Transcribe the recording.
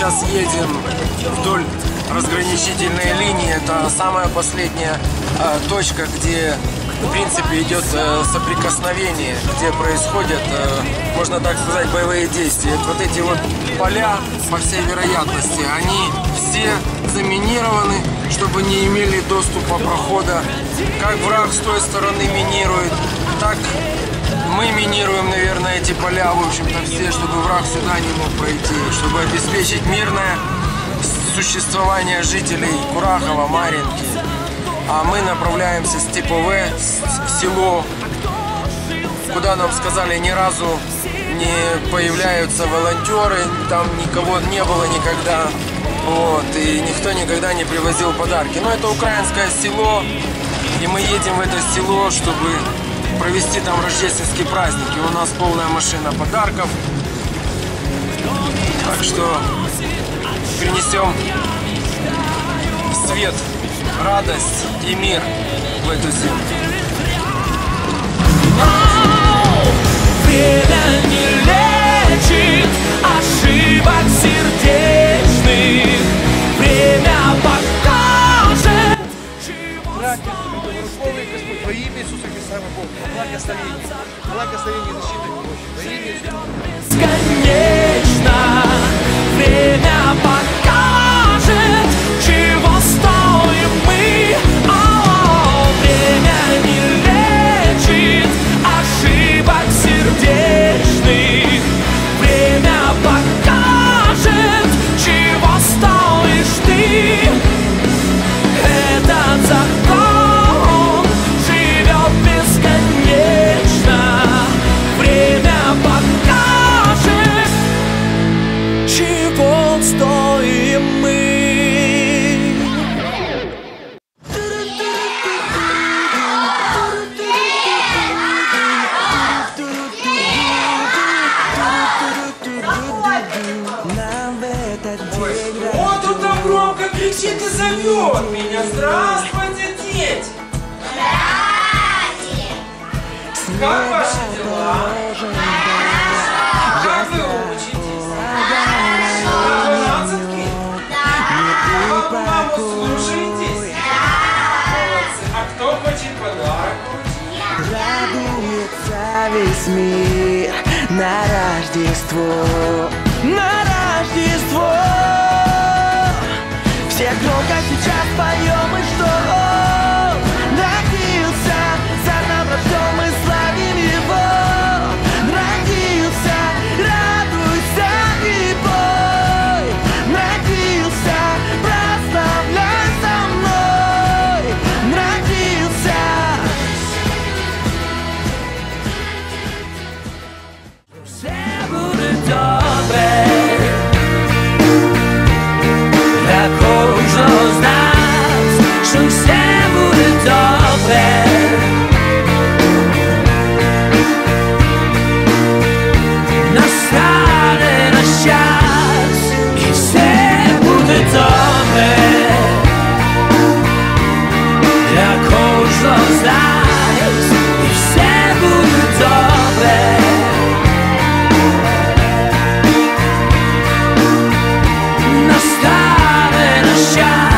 Сейчас едем вдоль разграничительной линии. Это самая последняя э, точка, где в принципе идет э, соприкосновение, где происходят, э, можно так сказать, боевые действия. Вот эти вот поля, по всей вероятности, они все заминированы, чтобы не имели доступа прохода. Как враг с той стороны минирует, так мы минируем, наверное, эти поля, в общем-то, все, чтобы враг сюда не мог пройти, чтобы обеспечить мирное существование жителей Курахова, Маринки. А мы направляемся с Типове в село, куда нам сказали ни разу не появляются волонтеры, там никого не было никогда. Вот, и никто никогда не привозил подарки. Но это украинское село, и мы едем в это село, чтобы провести там рождественские праздники. У нас полная машина подарков. Так что принесем свет, радость и мир в эту землю. Время и зовет меня. Здравствуйте, дети! Как ваши дела? Как вы учитесь? На 12 Как вы слушаетесь? Молодцы. А кто хочет подарок? Радуется весь мир на Рождество. На shine.